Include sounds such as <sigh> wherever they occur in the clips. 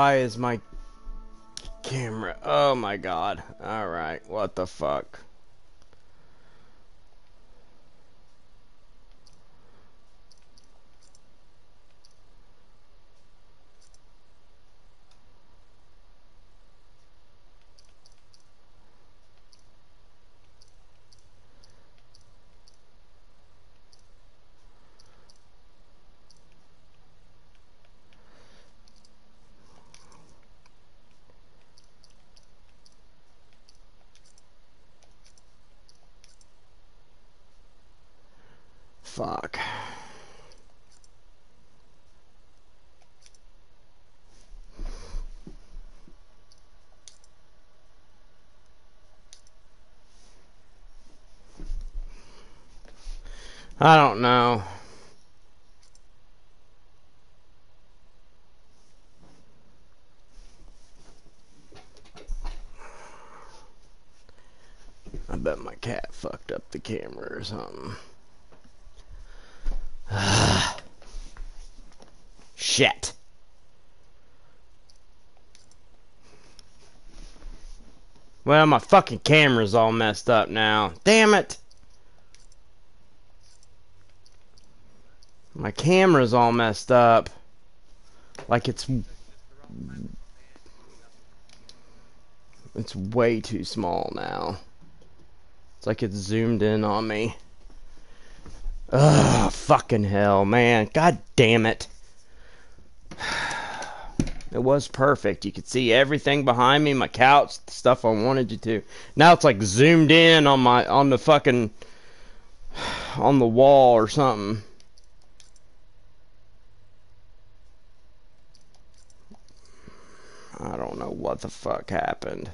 Why is my camera? Oh my god. Alright, what the fuck? Fuck. I don't know. I bet my cat fucked up the camera or something. <sighs> Shit. Well, my fucking camera's all messed up now. Damn it. My camera's all messed up. Like it's... It's way too small now. It's like it's zoomed in on me. Ugh, fucking hell, man. God damn it. <sighs> It was perfect. You could see everything behind me, my couch, the stuff I wanted you to. Now it's like zoomed in on my on the fucking <sighs> on the wall or something. I don't know what the fuck happened.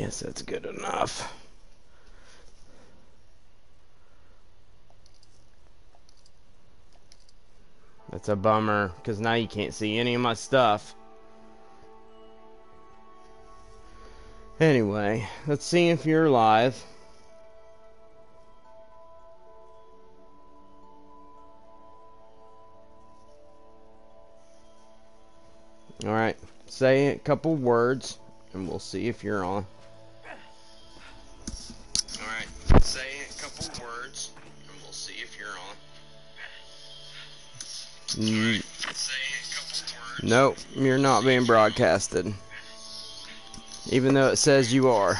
Guess that's good enough. That's a bummer, because now you can't see any of my stuff. Anyway, let's see if you're live. Alright, say a couple words, and we'll see if you're on. Nope, you're not being broadcasted. Even though it says you are.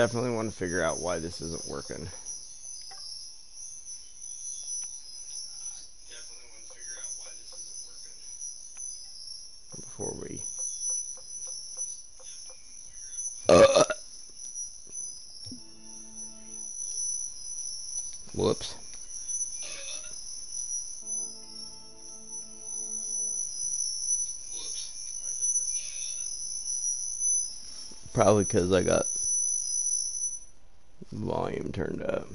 Definitely want to figure out why this isn't working. Before we. Uh. Whoops. Probably because I got volume turned up.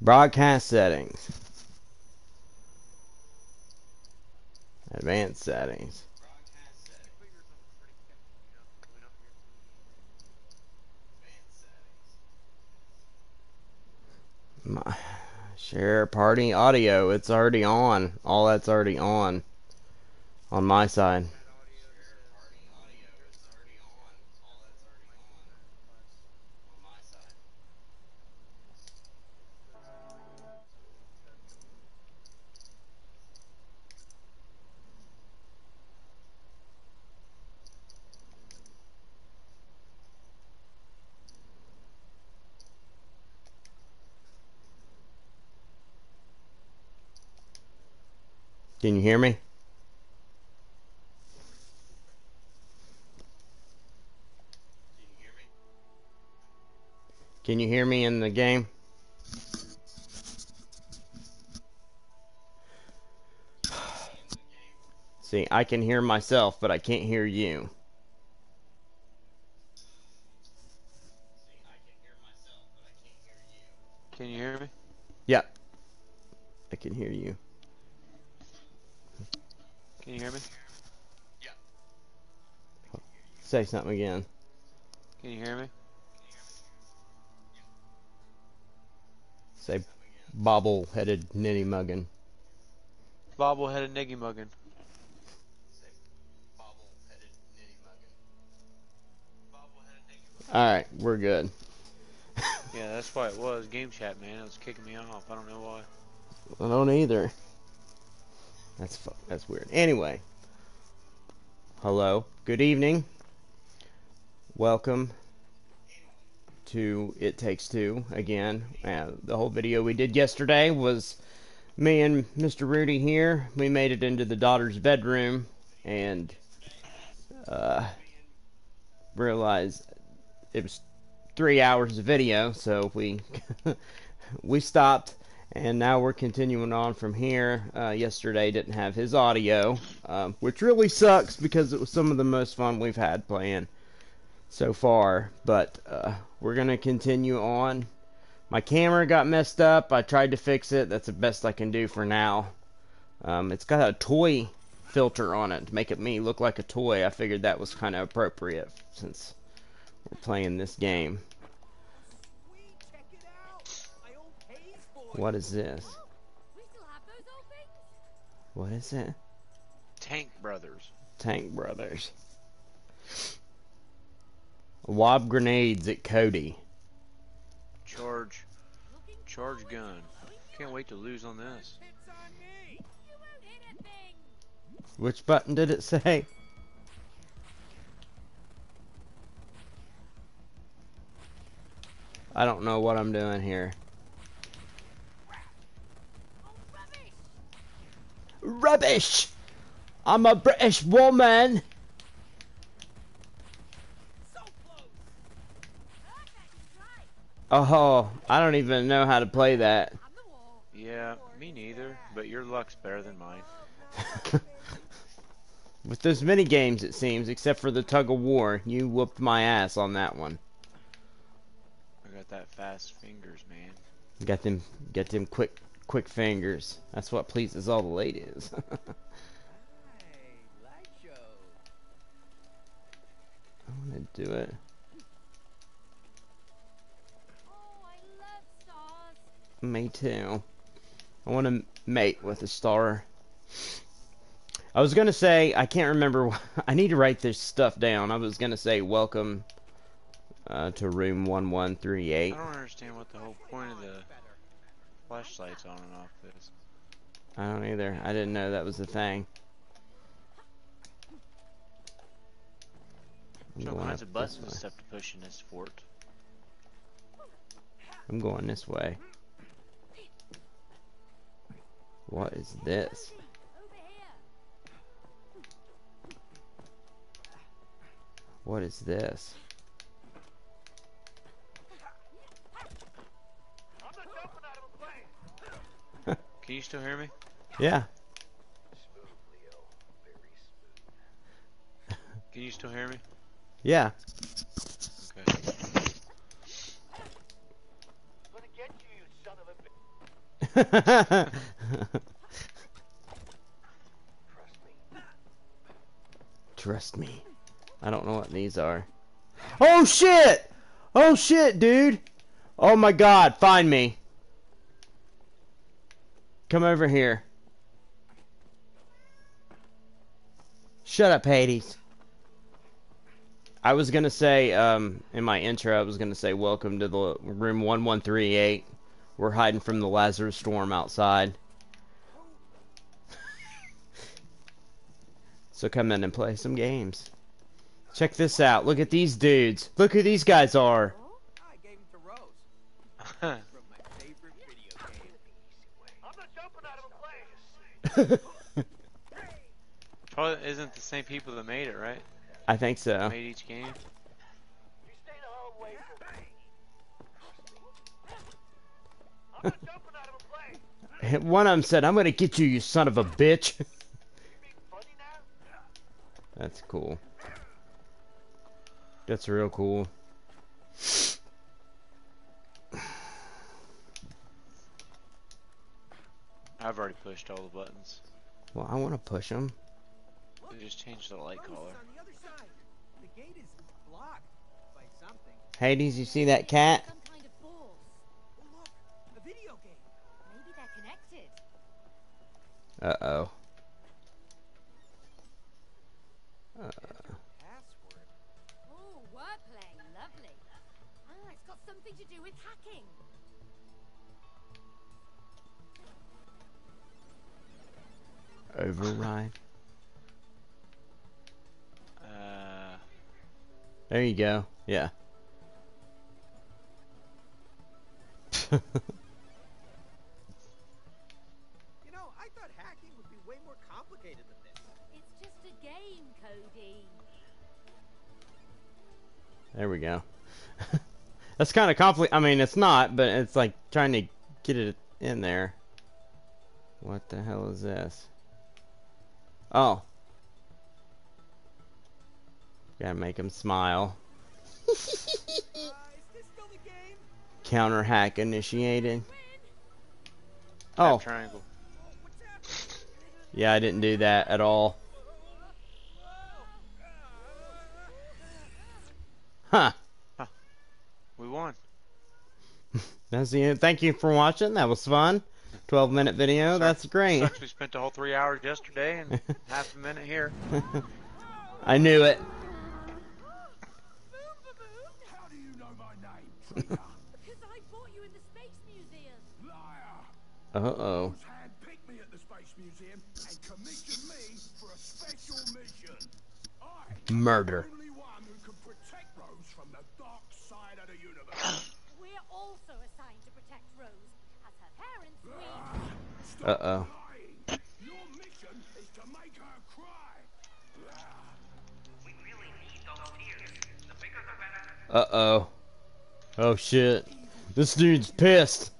Broadcast settings. Advanced settings. My, Share party audio. It's already on. All that's already on. On my side. Can you hear me? Can you hear me in the game? See, I can hear myself, but I can't hear you. Can you hear me? Yep. I can hear you. Can you hear me? Yeah. Say something again. Can you hear me? Say bobble headed ninny muggin. Bobble-headed niggy muggin. Alright, we're good. Yeah, that's why it was. Game chat, man. It was kicking me off. I don't know why. I don't either. That's that's weird. Anyway, hello, good evening. Welcome to It Takes Two again. Uh, the whole video we did yesterday was me and Mr. Rudy here. We made it into the daughter's bedroom and uh, realized it was three hours of video, so we <laughs> we stopped and now we're continuing on from here. Uh, yesterday didn't have his audio, um, which really sucks because it was some of the most fun we've had playing so far. But uh, we're gonna continue on. My camera got messed up. I tried to fix it. That's the best I can do for now. Um, it's got a toy filter on it to make it me look like a toy. I figured that was kind of appropriate since we're playing this game. What is this? We still have those old things? What is it? Tank Brothers. Tank Brothers. Lob grenades at Cody. Charge. Charge gun. Can't wait to lose on this. It's on me. You won't hit a thing. Which button did it say? I don't know what I'm doing here. Oh, rubbish! Rubbish! I'm a British woman! So close. Perfect, right. Oh, I don't even know how to play that. On the wall. Yeah, me neither. But your luck's better than mine. <laughs> With those mini games, it seems, except for the tug of war, you whooped my ass on that one. I got that fast fingers, man. Got them, got them quick, quick fingers. That's what pleases all the ladies. <laughs> I want to do it. Oh. Me too. I want to mate with a star. I was gonna say I can't remember. <laughs> I need to write this stuff down. I was gonna say welcome uh, to room 1138. I don't understand what the whole point of the flashlights on and off this. I don't either. I didn't know that was a thing. I'm So going, lots up of this buttons and way. stuff to push in this fort. I'm going this way. What is this? What is this? Can you still hear me? Yeah. Can you still hear me? Yeah. Okay. Gonna get you, you son of a bitch. Trust me. I don't know what these are. Oh shit! Oh shit, dude! Oh my god, find me. Come over here. Shut up, Hades. I was gonna say, um, in my intro, I was gonna say, welcome to the room 1138. We're hiding from the Lazarus storm outside. <laughs> so come in and play some games. Check this out. Look at these dudes. Look who these guys are. <laughs> Probably isn't the same people that made it, right? I think so. Made each game. You stay the hell away from me. I'm not jumping out of a plane. One of them said, I'm gonna get you, you son of a bitch. You being funny now? That's cool. That's real cool. I've already pushed all the buttons. Well, I want to push them. They just changed the light color. the other side. The gate is blocked by something. Hades, you see that cat? Some kind of force. Oh look, a video game. Maybe they're connected. Uh oh. Uh, Password. Override. Uh, There you go. Yeah. <laughs> You know, I thought hacking would be way more complicated than this. It's just a game, Cody. there we go. <laughs> That's kind of complicated. I mean, it's not, but it's like trying to get it in there. What the hell is this? Oh. Gotta make him smile. Uh, is <laughs> this still the game? Counter hack initiated. Oh, triangle. Yeah, I didn't do that at all. Huh. We won. <laughs> That's the end. Thank you for watching. That was fun. 12 minute video. That's great. Sucks we spent the whole three hours yesterday and <laughs> half a minute here. I knew it. How do you Uh oh. Uh oh Oh, shit. This dude's pissed.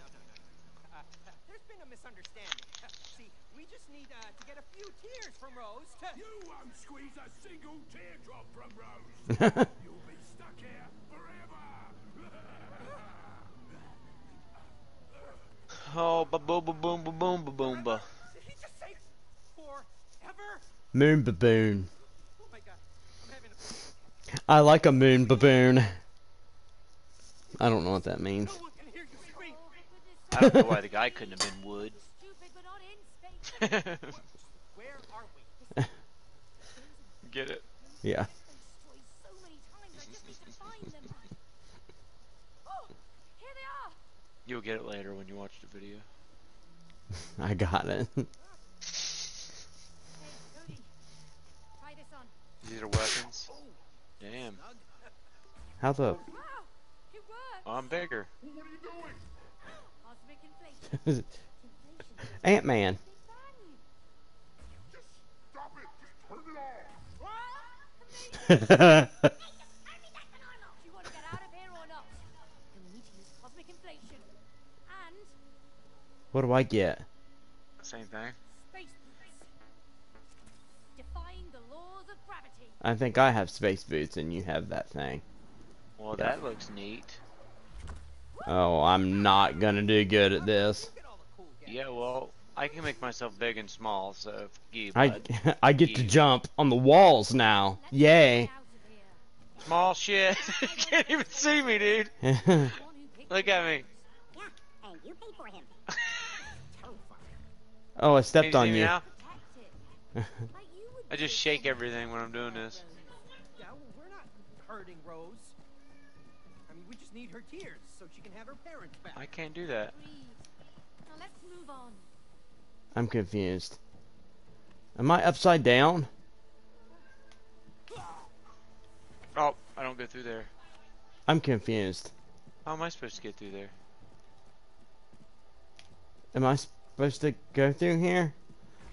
Uh, uh, <laughs> there's been a misunderstanding. Uh, see, we just need uh, to get a few tears from Rose to. You won't squeeze a single teardrop from Rose. You'll be stuck here forever. Oh, ba boom, ba boom, ba boom, ba boom, ba. Did he just say forever? Moon baboon. Oh my god, I'm having a. I like a moon baboon. I don't know what that means. No one can hear you scream. For goodness I don't know why the guy couldn't have been wood. stupid, we're not in. Where are we? Get it? Yeah. Destroyed so many times, I just need to find them. Oh, here they are. You'll get it later when you watch the video. <laughs> I got it. Hey, Cody, try this on. These are weapons. Oh. Damn. How the Wow. Oh, I'm bigger. Cosmic inflation. <laughs> Inflation. Ant Man. <laughs> what do I get? Same thing. Defying the laws of gravity. I think I have space boots and you have that thing. Well, Yeah. that looks neat. Oh, I'm not gonna do good at this. Look at all the cool gadgets. Yeah, well, I can make myself big and small, so if you, I. <laughs> I get to jump on the walls now. Yay. get out of here. Small shit. <laughs> you can't even see me, dude. <laughs> One who picked Look at me. Yeah, and you paid for him. Oh, I stepped on you. now? Protect it. Like you would I just shake everything when I'm doing this. Yeah, well, we're not hurting Rose. I mean, we just need her tears so she can have her parents back. I can't do that. Now let's move on. I'm confused. Am I upside down? Oh, I don't go through there. I'm confused. How am I supposed to get through there? Am I supposed to go through here?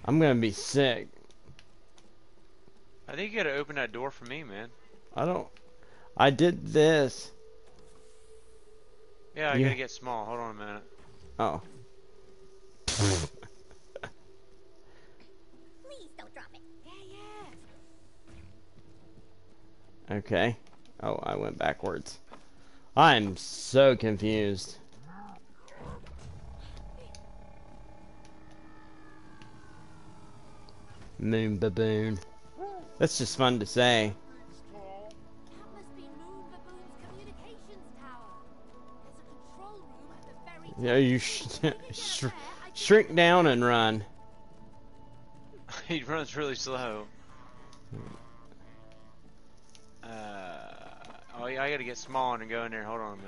I'm gonna be sick. I think you gotta open that door for me, man. I don't. I did this. Yeah, I Yeah. gotta get small. Hold on a minute. Oh. Please don't drop it. Yeah, yeah. Okay. Oh, I went backwards. I'm so confused. Moon baboon. That's just fun to say. That must be Moon Baboon's communications tower. There's a control room at the very Yeah, you sh- <laughs> sh- shrink down and run. <laughs> he runs really slow. Uh, oh yeah, I gotta get small and go in there. Hold on a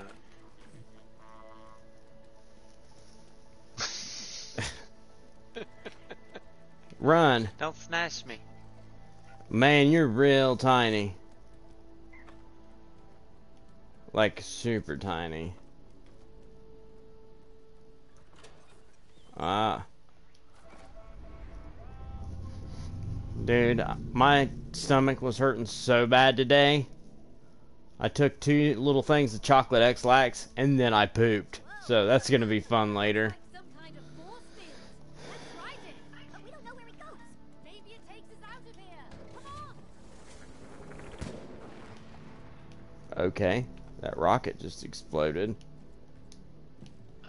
minute. <laughs> Run. Don't smash me. Man, you're real tiny. Like super tiny. Ah. Dude, my stomach was hurting so bad today. I took two little things of chocolate Ex-Lax and then I pooped. So that's gonna be fun later. Okay. That rocket just exploded.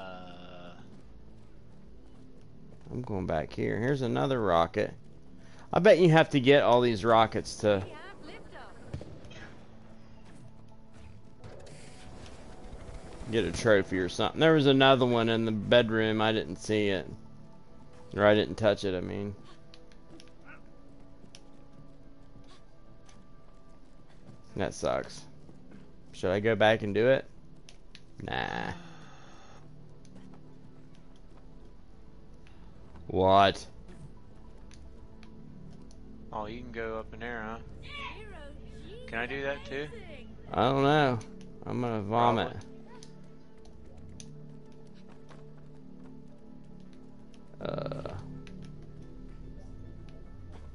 Uh, I'm going back here. Here's another rocket. I bet you have to get all these rockets to. We have liftoff. get a trophy or something. There was another one in the bedroom. I didn't see it. Or I didn't touch it, I mean. That sucks. Should I go back and do it? Nah. What? oh, you can go up in there, huh? Can I do that too? I don't know. I'm gonna vomit. Uh,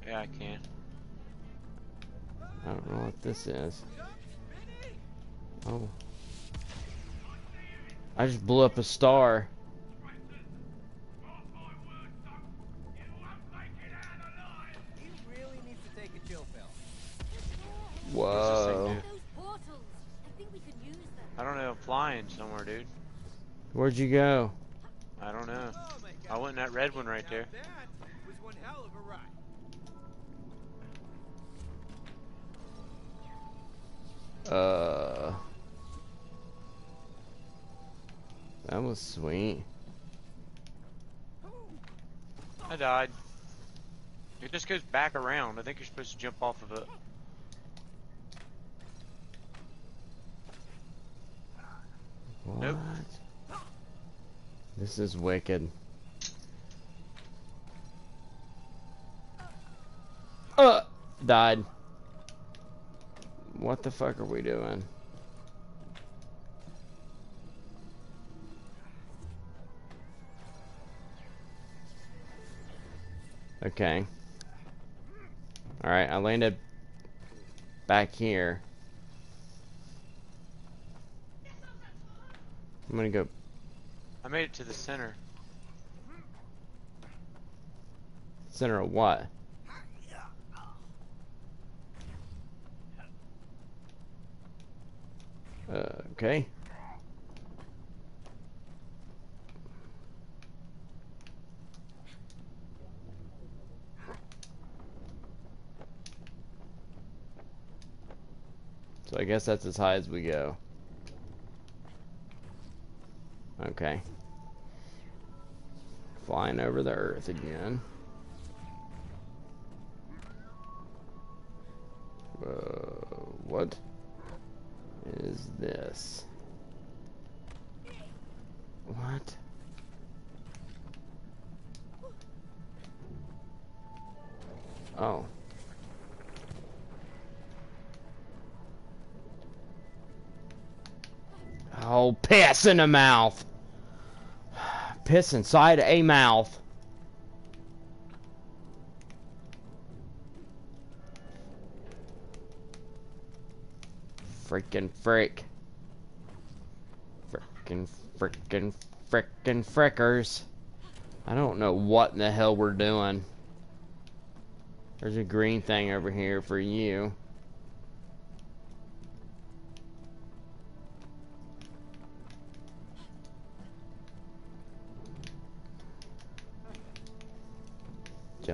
Yeah, I can. I don't know what this is. Oh. I just blew up a star. He really needs to take a chill pill. What's this thing Whoa. do? Those portals. I think we can use them. I don't know. I'm flying somewhere, dude. Where'd you go? I don't know. I went in that red one right there. That was one hell of a ride. Uh. That was sweet. I died. It just goes back around. I think you're supposed to jump off of it. What? Nope. This is wicked. Uh, died. What the fuck are we doing? Okay. Alright, I landed back here. I'm gonna go I made it to the center. center of what? Uh, okay. So I guess that's as high as we go. Okay. Flying over the earth again. Uh, what is this? Piss in the mouth. Piss inside a mouth. Freaking frick. Frickin' frickin' frickin' frickers. I don't know what in the hell we're doing. There's a green thing over here for you.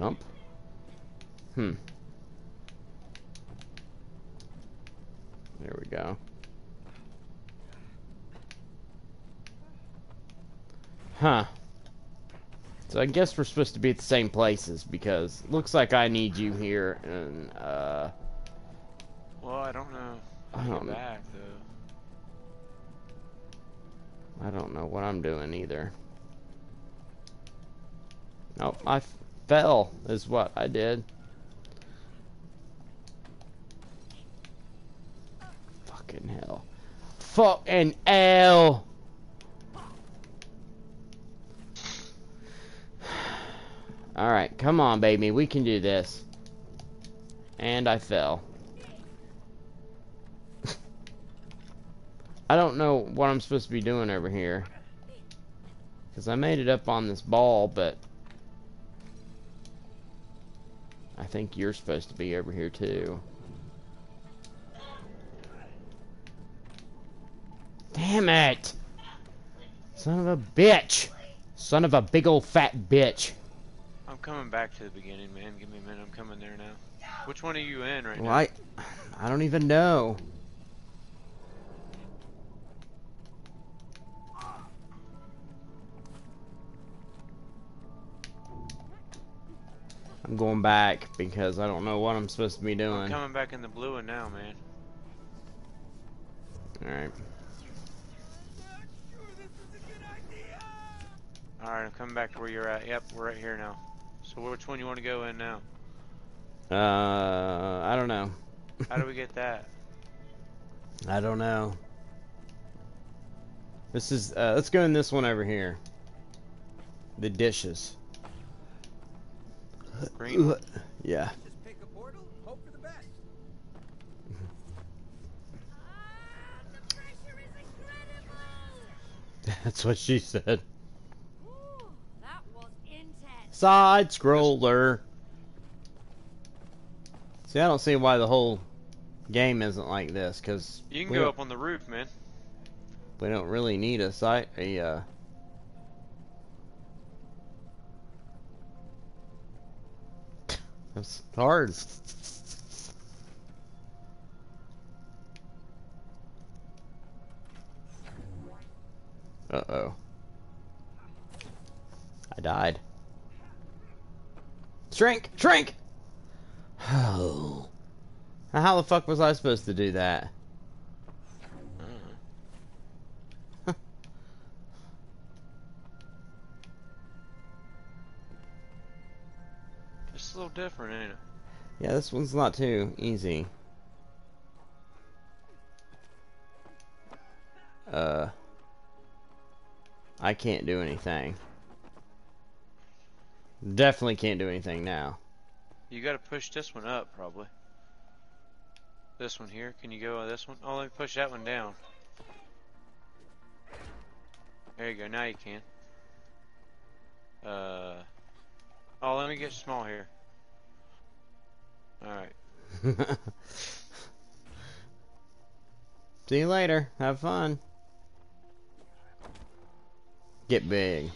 Jump. Hmm. There we go. Huh. So I guess we're supposed to be at the same places because it looks like I need you here and uh Well, I don't know. I don't know. back though. I don't know what I'm doing either. Nope, I fell is what I did. Fucking hell. Fucking hell. <sighs> Alright, come on, baby. We can do this. And I fell. <laughs> I don't know what I'm supposed to be doing over here. Because I made it up on this ball, but... I think you're supposed to be over here too. Damn it! Son of a bitch! Son of a big old fat bitch. I'm coming back to the beginning, man. Give me a minute. I'm coming there now. Which one are you in right Well, now? I... I don't even know. I'm going back because I don't know what I'm supposed to be doing. I'm coming back in the blue one now, man. Alright. Alright, I'm coming back to where you're at. Yep, we're right here now. So which one you want to go in now? Uh, I don't know. <laughs> How do we get that? I don't know. This is, uh, let's go in this one over here. The dishes. Green? Yeah. Just pick a portal, hope for the best. Ah, the pressure is incredible! <laughs> That's what she said. Ooh, that was intense. Side scroller. See, I don't see why the whole game isn't like this, because You can go up on the roof, man. we don't really need a site, a, uh... That's hard. Uh-oh. I died. Shrink! Shrink! Oh. <sighs> Now, How the fuck was I supposed to do that? Different, ain't it? Yeah, this one's not too easy. Uh, I can't do anything. Definitely can't do anything now. You gotta push this one up, probably. This one here. Can you go on this one? Oh, let me push that one down. There you go. Now you can. Uh. Oh, let me get small here. Alright. <laughs> See you later. Have fun. Get big.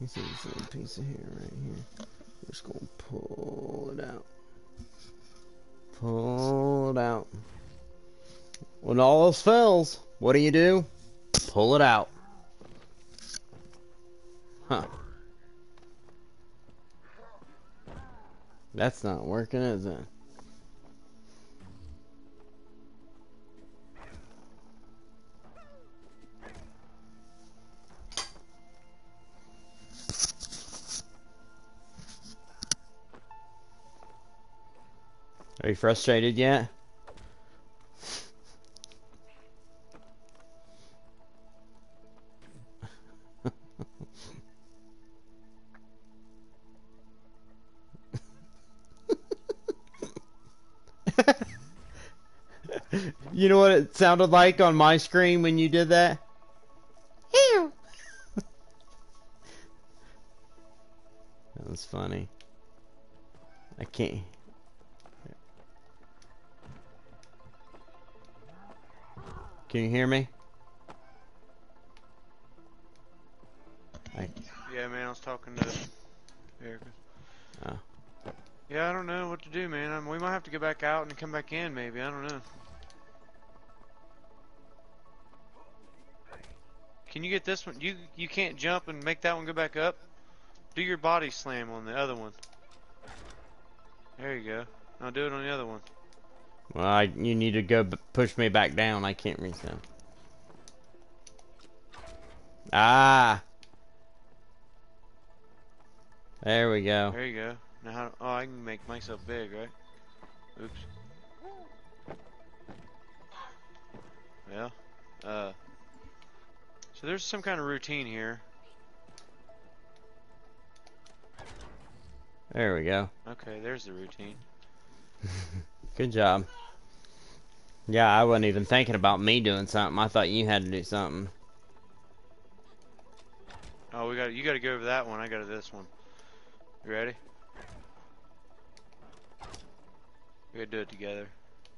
You see this little piece of hair right here? We're just gonna pull it out. Pull it out. When all else fails, what do you do? Pull it out. Huh. That's not working, is it? Are you frustrated yet? You know what it sounded like on my screen when you did that? Ew. that was funny. I can't. Can you hear me? I, Yeah, man, I was talking to Erica. Oh. Yeah, I don't know what to do, man. I mean, we might have to go back out and come back in, maybe. I don't know. Can you get this one? You you can't jump and make that one go back up. Do your body slam on the other one. There you go. Now do it on the other one. well, I, you need to go b- push me back down. I can't reach them. Ah. There we go. There you go. Now how? Oh, I can make myself big, right? Oops. Yeah. Uh. So there's some kind of routine here. There we go. Okay, there's the routine. <laughs> Good job. Yeah, I wasn't even thinking about me doing something. I thought you had to do something. Oh, we got you got to go over that one. I got to this one. You ready? We gotta do it together.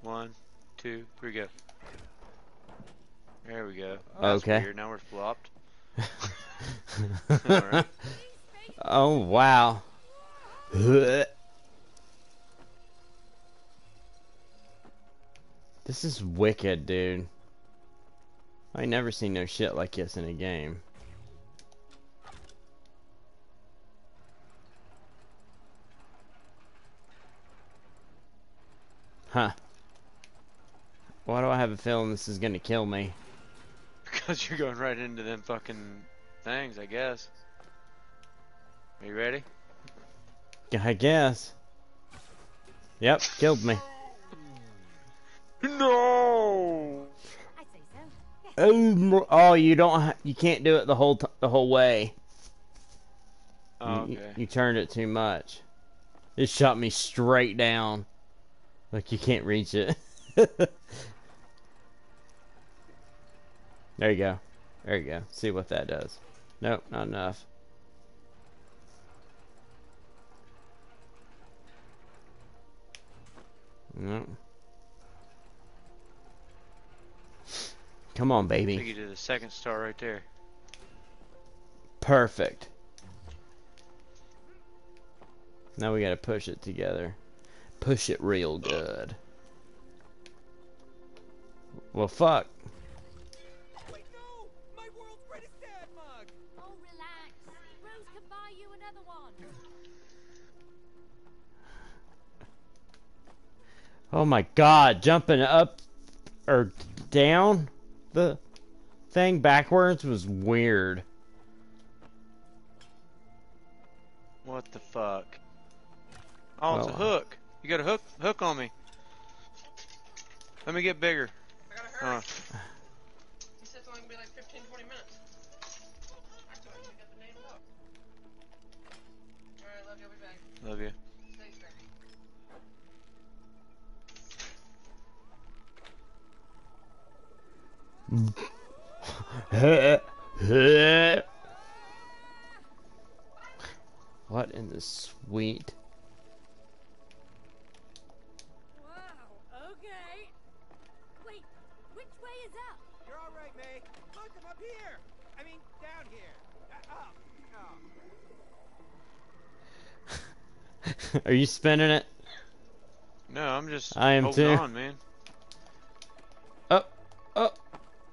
One, two, three, go. There we go. Oh, that's Okay. Weird. Now we're flopped. <laughs> Alright. Oh, wow. This is wicked, dude. I ain't never seen no shit like this in a game. Huh. Why do I have a feeling this is gonna kill me? Because you're going right into them fucking things, I guess. Are you ready? I guess. Yep, killed me. No. I'd say so. Yes. Oh, oh, you don't. You can't do it the whole t- the whole way. Oh, You- okay. You, turned it too much. It shot me straight down. Like you can't reach it. <laughs> there you go. There you go. See what that does. Nope, not enough. Nope. Come on, I think baby. you did the second star right there. Perfect. Now we gotta push it together. Push it real good. Well, fuck. Oh my god, jumping up or down the thing backwards was weird. What the fuck? Oh, it's a hook. You got a hook hook on me. Let me get bigger. I gotta hurry. Oh, He said it's only gonna be like 15, 20 minutes. I still haven't got the name up. Alright, love you, I'll be back. love you. <laughs> what in the sweet? Wow, okay. Wait, which way is up? You're alright, May. Look, I'm up here! I mean, down here. Uh, up. Oh. <laughs> Are you spinning it? No, I'm just I am holding too. on, man. Oh,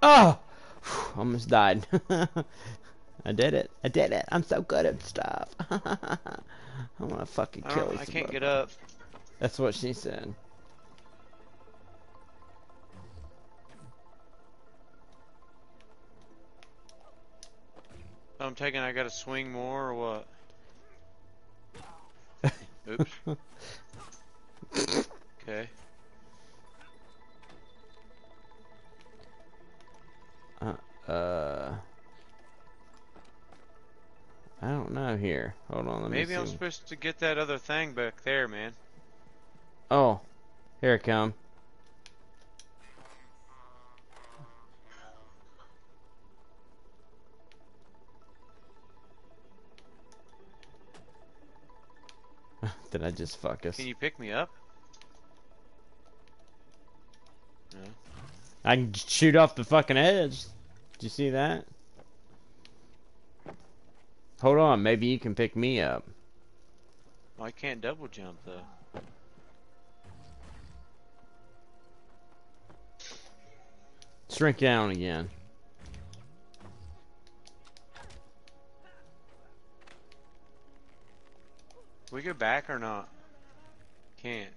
Oh! Whew, almost died. <laughs> I did it. I did it. I'm so good at stuff. <laughs> I want to fucking kill don't, I this can't get up. That's what she said. I'm taking I gotta swing more or what? <laughs> Oops. Okay. Uh, I don't know here. Hold on, let me Maybe I'm supposed to get that other thing back there, man. Oh, here it come. <laughs> Did I just fuck us? Can you pick me up? No. I can shoot off the fucking edge. Did you see that? Hold on, maybe you can pick me up. I can't double jump though. Shrink down again. we go back or not? Can't.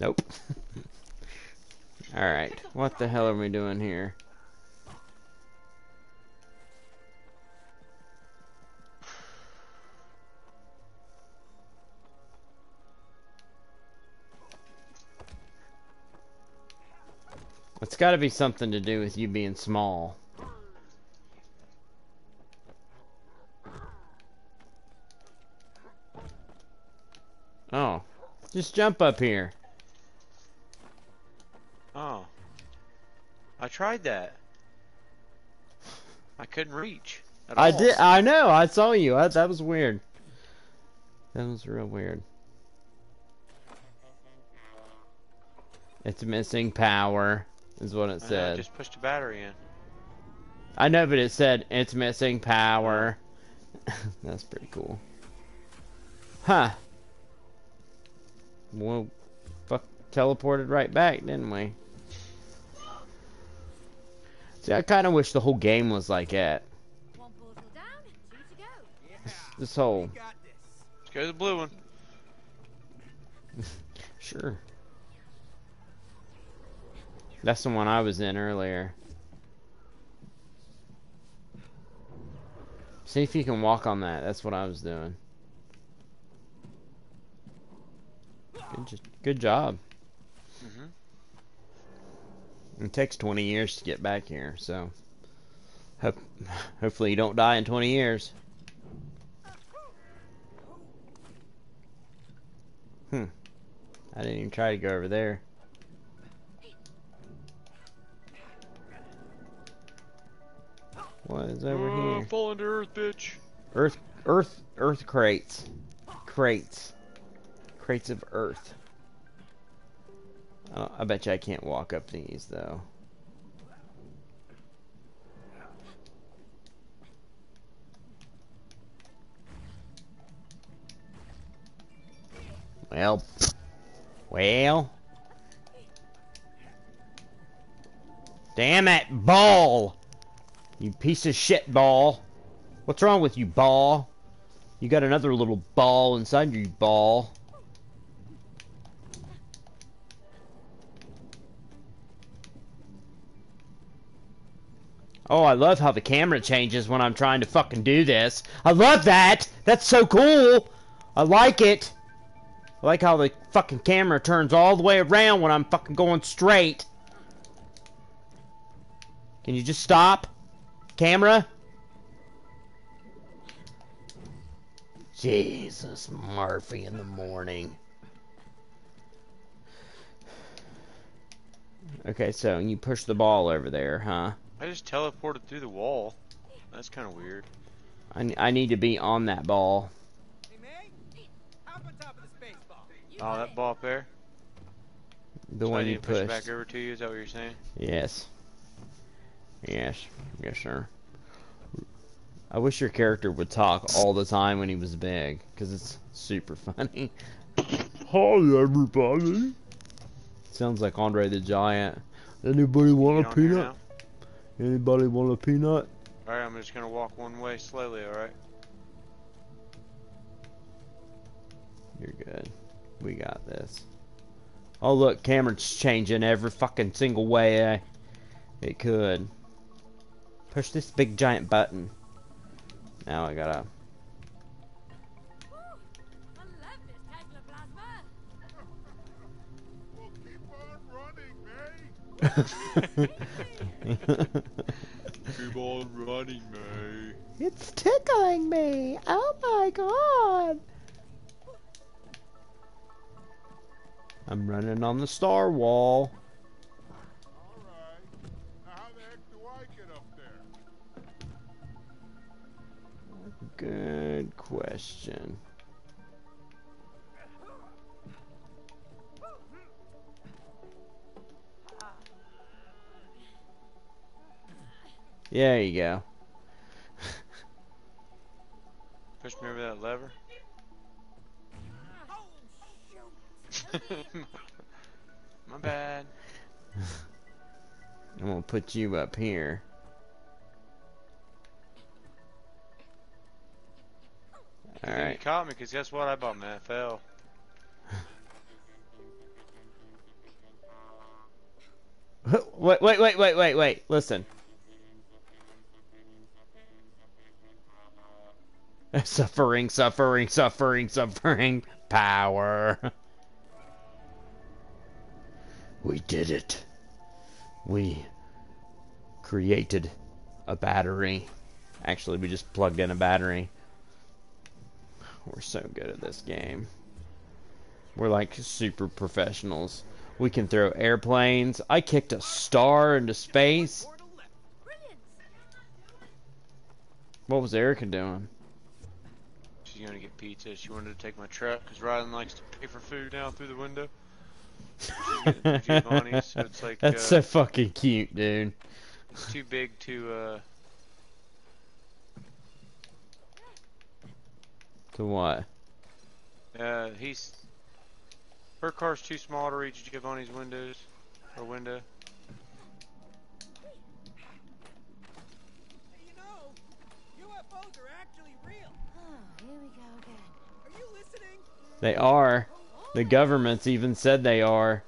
Nope. <laughs> Alright, what the hell are we doing here? It's gotta be something to do with you being small. Oh, just jump up here. Tried that. I couldn't reach. I all. did. I know. I saw you. I, that was weird. That was real weird. It's missing power, is what it I know, I said. just pushed the battery in. I know, but it said it's missing power. <laughs> That's pretty cool. Huh. Well, fuck, teleported right back, didn't we? See, I kind of wish the whole game was like that. One portal down, two to go. This whole. Let's go to the blue one. <laughs> sure. That's the one I was in earlier. See if you can walk on that. That's what I was doing. Good, good job. hmm It takes 20 years to get back here, so hope, hopefully you don't die in 20 years. Hmm. I didn't even try to go over there. What is over Oh, here? fall into earth, bitch. Earth, earth, earth crates, crates, crates of earth. I bet you I can't walk up these though. Well, well. Damn it, ball! You piece of shit ball. What's wrong with you, ball? You got another little ball inside you, ball. Oh, I love how the camera changes when I'm trying to fucking do this. I love that! That's so cool! I like it! I like how the fucking camera turns all the way around when I'm fucking going straight. Can you just stop? Camera? Jesus, Murphy in the morning. Okay, so you push the ball over there, huh? I just teleported through the wall. That's kind of weird. I need to be on that ball. Hey, May, hop on top of the space. Oh, that ball up there. The So I one need you to push pushed. back over to you. Is that what you're saying? Yes. Yes. Yes, sir. I wish your character would talk all the time when he was big, because it's super funny. <laughs> Hi, everybody. Sounds like Andre the Giant. Anybody want a on here peanut? Now. Anybody want a peanut? Alright, I'm just gonna walk one way slowly, alright? You're good. We got this. Oh look, Cameron's changing every fucking single way eh? it could. Push this big giant button. Now I gotta. <laughs> keep on running, May. Keep on running, May. it's tickling me. Oh my god. I'm running on the star wall. All right. Now, how There you go. Push me over that lever. <laughs> My bad. I'm gonna put you up here. Thing You Alright. caught me, because guess what? I bought Matt fell. <laughs> Wait, wait, wait, wait, wait, wait. Listen. <laughs> Suffering, suffering, suffering, suffering. Power. We did it. We created a battery. Actually, we just plugged in a battery. We're so good at this game. We're like super professionals. We can throw airplanes. I kicked a star into space. What was Erica doing? She's gonna get pizza. She wanted to take my truck, because Rylan likes to pay for food now through the window. She's <laughs> getting Giovanni's, so it's like, That's uh, so fucking cute, dude. It's too big to, uh, To what? uh, he's, her car's too small to reach Giovanni's windows, or window. Hey, you know, UFOs are actually real. Oh, here we go again. Are you listening? They are. The government's even said they are.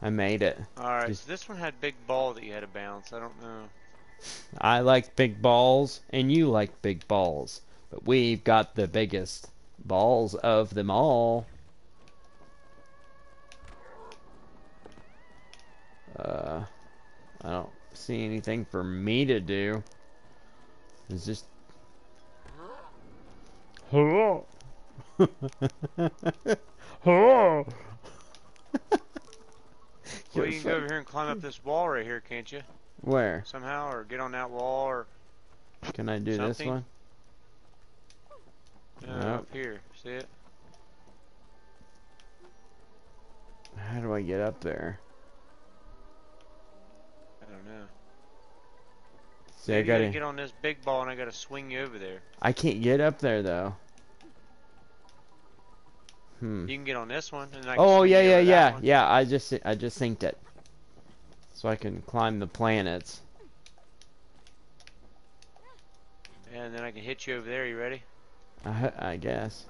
I made it. Alright, Just- so this one had big ball that you had to bounce. I don't know. I like big balls, and you like big balls. But we've got the biggest balls of them all. Uh, I don't see anything for me to do. Is just. Hello. <laughs> Hello. <laughs> Well, You're can go over here and climb up this wall right here, can't you? Where Somehow, or get on that wall, or can I do this one? uh, Nope. up here. See it? How do I get up there? I don't know. See, I you gotta gotta. get on this big ball, and I gotta swing you over there. I can't get up there though. Hmm. You can get on this one, and I can Oh yeah, you yeah, yeah, one. yeah. I just I just synced it, so I can climb the planets. And then I can hit you over there. You ready? I, I guess.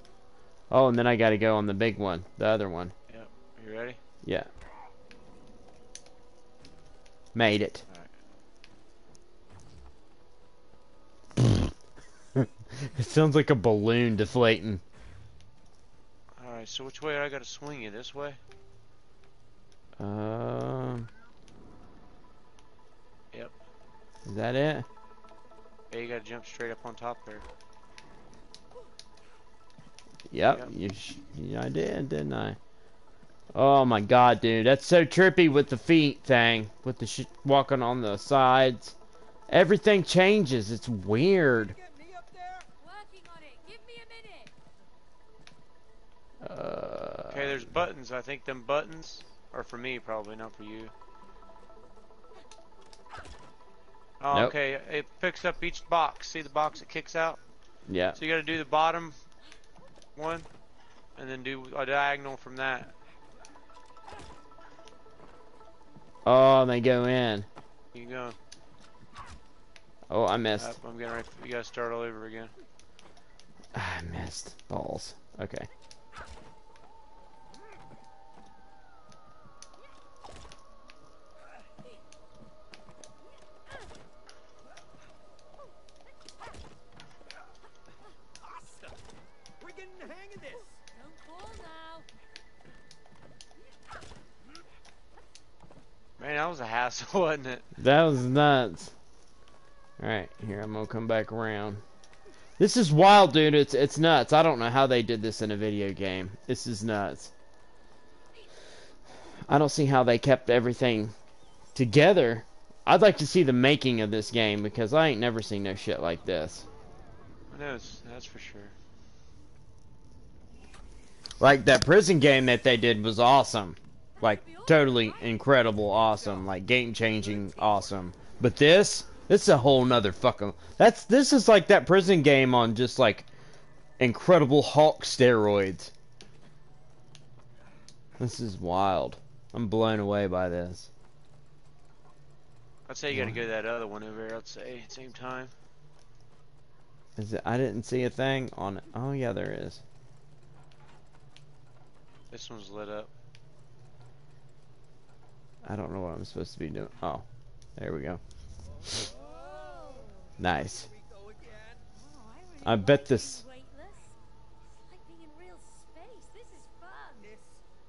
Oh, and then I gotta go on the big one, the other one. Yep. You ready? Yeah. Made it. <laughs> it sounds like a balloon deflating. Alright, so which way I gotta swing you? This way? Um. Yep. Is that it? Yeah, you gotta jump straight up on top there. Yep, Yep. you sh- yeah, I did, didn't I? Oh my god, dude, that's so trippy with the feet thing, with the sh- walking on the sides. Everything changes. It's weird. there's buttons. I think them buttons are for me, probably, not for you. Oh, nope. Okay, it picks up each box. See the box it kicks out? Yeah. So you gotta do the bottom one, and then do a diagonal from that. Oh, they go in. You go. Oh, I missed. I'm getting right. You gotta start all over again. <sighs> I missed balls. Okay. That <laughs> wasn't it? That was nuts. Alright, here, I'm gonna come back around. This is wild, dude. It's it's nuts. I don't know how they did this in a video game. This is nuts. I don't see how they kept everything together. I'd like to see the making of this game because I ain't never seen no shit like this. I know, it's, that's for sure. Like that prison game that they did was awesome. Like totally incredible awesome. Like game changing awesome. But this this is a whole nother fucking that's this is like that prison game on just like incredible Hulk steroids. This is wild. I'm blown away by this. I'd say you gotta go to that other one over there, I'd say, same time. Is it I didn't see a thing on it. Oh yeah, there is. This one's lit up. I don't know what I'm supposed to be doing. Oh. There we go. Nice. We go again. I, really I like bet this- weightless. It's like being in real space. This is fun. This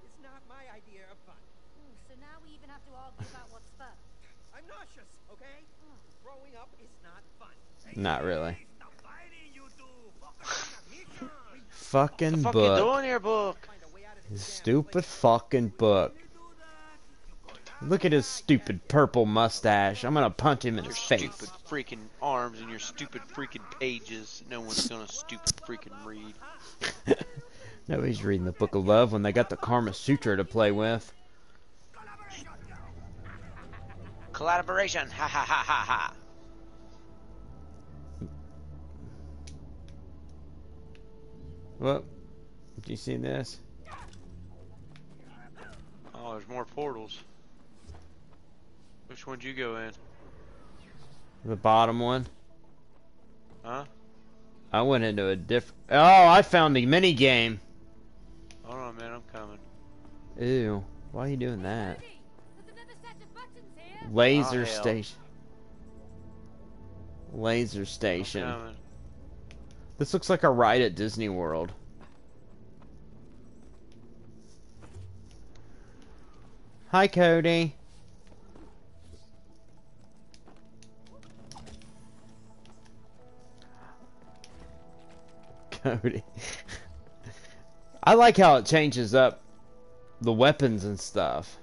is not my idea of fun. Ooh, so now we even have to argue about what's fun. I'm nauseous, okay? Growing up is not really. Stop fighting, you two. Focus <laughs> on the mission. Fucking The fuck you book. doing here, book? Find a way out of this damn Stupid fucking book. Look at his stupid purple mustache. I'm gonna punch him in Your his face. stupid freaking arms and your stupid freaking pages. No one's gonna stupid freaking read. <laughs> Nobody's reading the Book of Love when they got the Karma Sutra to play with. Collaboration, ha ha ha ha ha. Well, do you see this? Oh, there's more portals. Which one'd you go in? The bottom one. Huh? I went into a different. Oh, I found the mini game. Hold on, man, I'm coming. Ew. Why are you doing that? Cody, there's another set of buttons here. Laser Oh, station. Laser station. This looks like a ride at Disney World. Hi, Cody. Cody. I like how it changes up the weapons and stuff.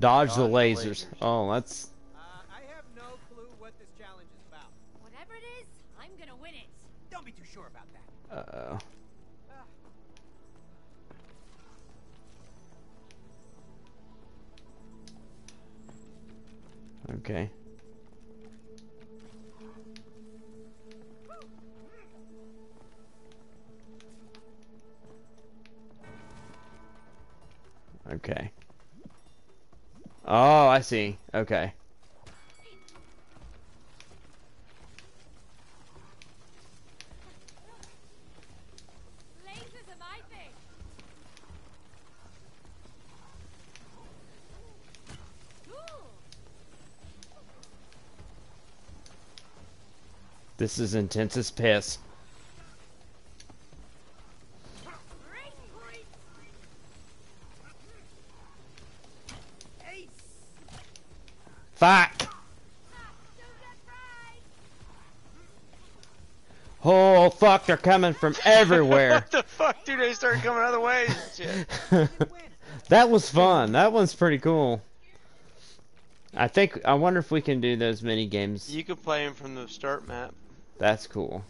Dodge, the Dodge the lasers. lasers. Oh, that's Uh, I have no clue what this challenge is about. Whatever it is, I'm gonna win it. Don't be too sure about that. uh Ah. Okay. Okay. Oh, I see. Okay. This is intense as piss. Great point. Ace! Fuck! Don't get fried. Oh, fuck, they're coming from <laughs> everywhere. what the fuck, dude? They started coming other ways <laughs> that was fun. That one's pretty cool. I think, I wonder if we can do those mini games. You can play them from the start map. That's cool.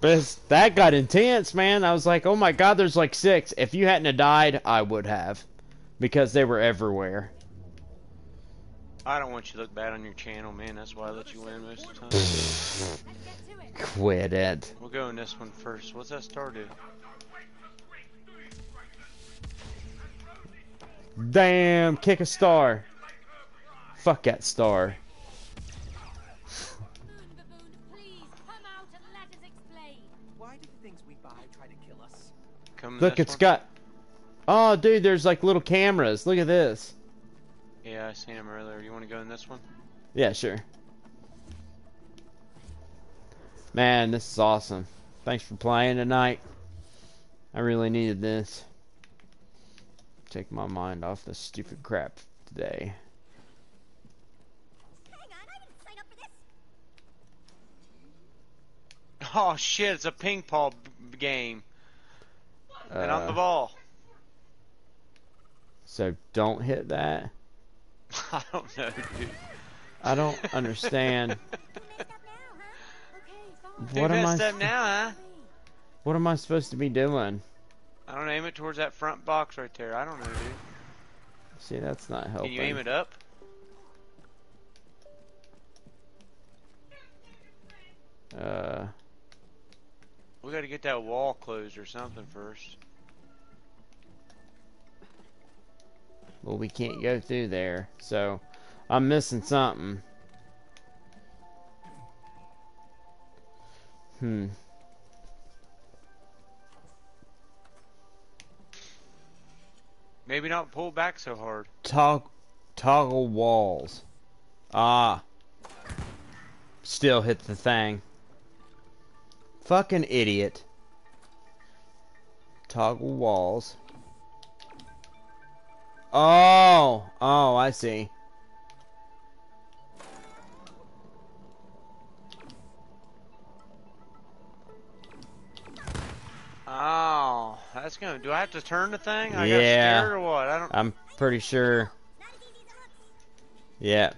But that got intense, man. I was like, oh my god, there's like six. If you hadn't have died, I would have. Because they were everywhere. I don't want you to look bad on your channel, man. That's why I let you win most of the time. Let's get to it. Quit it. we'll go in this one first. What's that star do? Damn, kick a star. fuck that star. Moon Baboon, please come out and let us explain. Why do the things we buy try to kill us? Come Look, this it's one? got. Oh, dude, there's like little cameras. Look at this. Yeah, I seen him earlier. You want to go in this one? Yeah, sure. Man, this is awesome. Thanks for playing tonight. I really needed this. Take my mind off this stupid crap today. Hang on, I didn't sign up for this. Oh shit! It's a ping pong b- game, and I'm the Uh, ball. so don't hit that. <laughs> I don't know, dude. I don't understand. <laughs> You messed up now, huh? Okay, fine. What am I? up now, huh? What am I supposed to be doing? I don't aim it towards that front box right there. I don't know, dude. See, that's not helping. Can you aim it up? Uh, We got to get that wall closed or something first. Well, we can't go through there, so I'm missing something. Hmm. Maybe not pull back so hard. Tog- toggle walls. Ah. Still hit the thing. Fucking idiot. Toggle walls. Oh, oh, I see. Oh, that's gonna. Do I have to turn the thing? I Yeah. or what? I don't. I'm pretty sure. Not as easy as it looks. Yeah.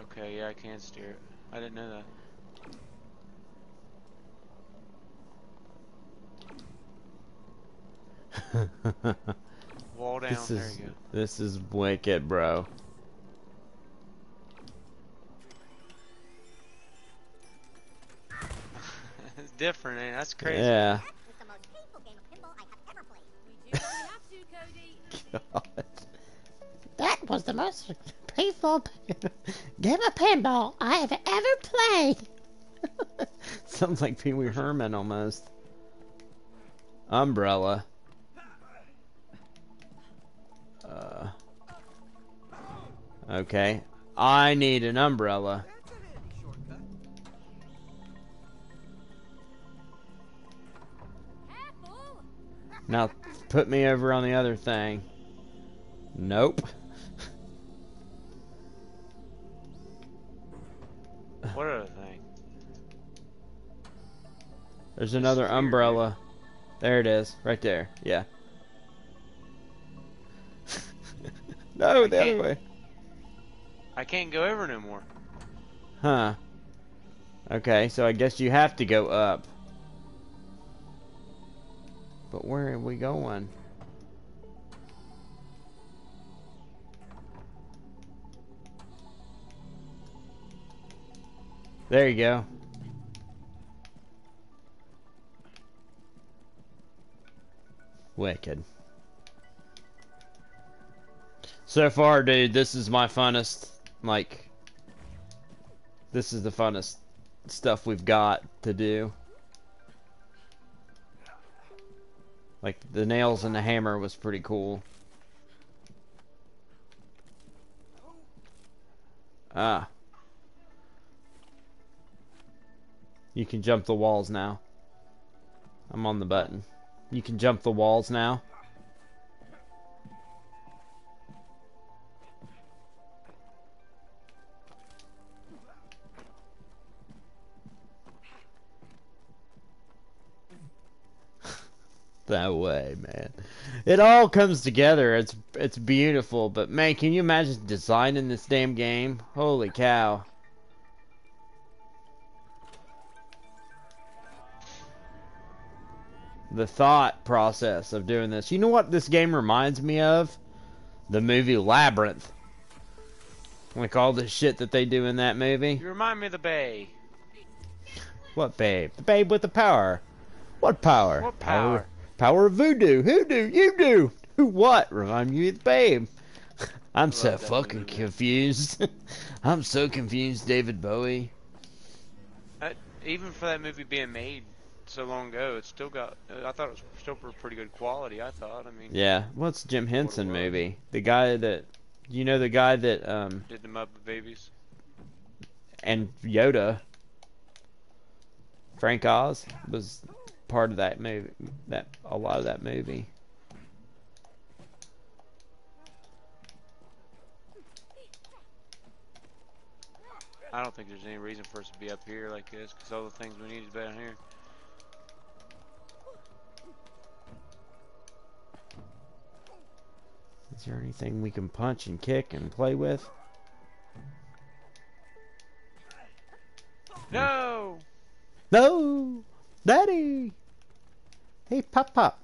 Okay, yeah, I can steer it. I didn't know that. <laughs> Wall down. this there is you go. this is wicked, bro. it's <laughs> different, ain't it? That's crazy. Yeah. <laughs> That was the most painful game of pinball I have ever played. We do what have to, Cody. God. That was the most painful game of pinball I have ever played. Sounds like Pee Wee Herman almost. Umbrella. Okay. I need an umbrella. That's an handy shortcut. Careful! Now put me over on the other thing. Nope. What other thing? There's another umbrella. There it is. Right there. Yeah. <laughs> no, the other way. I can't go over no more. Huh. Okay, so I guess you have to go up. But where are we going? There you go. Wicked. So far, dude, this is my funnest, like, this is the funnest stuff we've got to do. Like, the nails and the hammer was pretty cool. Ah. You can jump the walls now. I'm on the button. You can jump the walls now. That way, man. It all comes together. It's it's beautiful, but man, can you imagine designing this damn game? Holy cow. The thought process of doing this. You know what this game reminds me of? The movie Labyrinth. Like all the shit that they do in that movie. You remind me of the bay. What babe? The babe with the power. What power? What power? Power of voodoo. Hoodoo. You do. Who what? Remind me of babe. <laughs> I'm so fucking movie. confused. <laughs> I'm so confused, David Bowie. I, even for that movie being made so long ago, it's still got. I thought it was still pretty good quality. I thought. I mean, Yeah. What's Jim Henson was. movie? The guy that you know the guy that um did the Muppet Babies. and Yoda Frank Oz was part of that movie that a lot of that movie. I don't think there's any reason for us to be up here like this, because all the things we need is down here. Is there anything we can punch and kick and play with? No! No! Daddy! Hey, Pop Pop.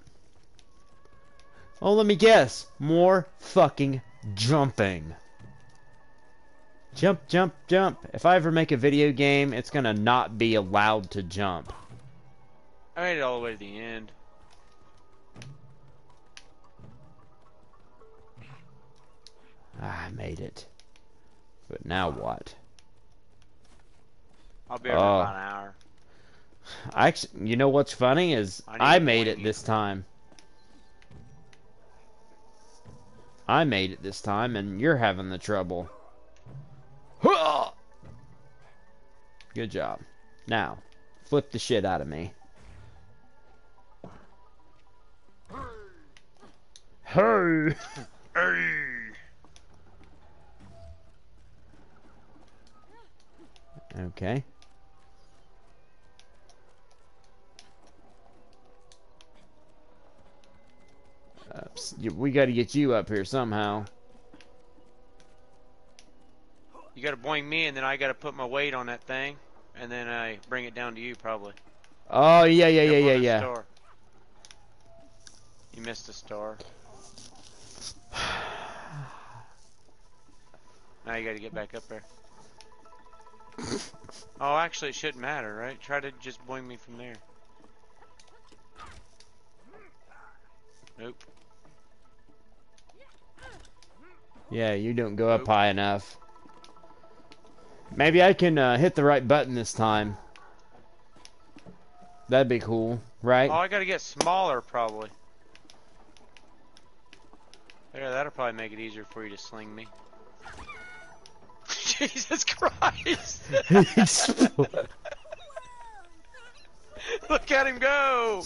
Oh, let me guess. More fucking jumping. Jump, jump, jump. If I ever make a video game, it's gonna not be allowed to jump. I made it all the way to the end. Ah, I made it. But now what? I'll be over in Oh. about an hour. I actually, you know what's funny is I I made it this time. I made it this time, and you're having the trouble. Good job. Now, flip the shit out of me. Hey! <laughs> Hey! Okay. Uh, we got to get you up here somehow. You gotta boing me, and then I gotta put my weight on that thing, and then I bring it down to you, probably. Oh yeah, yeah, yeah, yeah, yeah. Star. You missed a star. <sighs> Now you gotta get back up there. <laughs> oh, actually, it shouldn't matter, right? Try to just boing me from there. Nope. Yeah, you don't go up high enough. Maybe I can uh, hit the right button this time. That'd be cool, right? Oh, I gotta get smaller, probably. Yeah, that'll probably make it easier for you to sling me. <laughs> Jesus Christ! <laughs> <laughs> Look at him go!